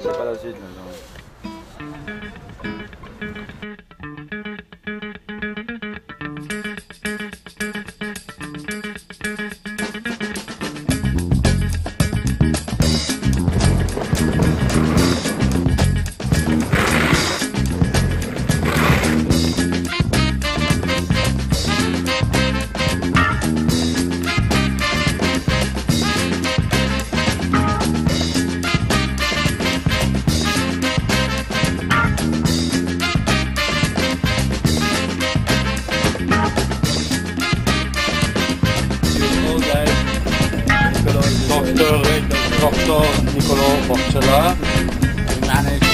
C'est pas la suite là. Genre. Nicolo Borcella, managed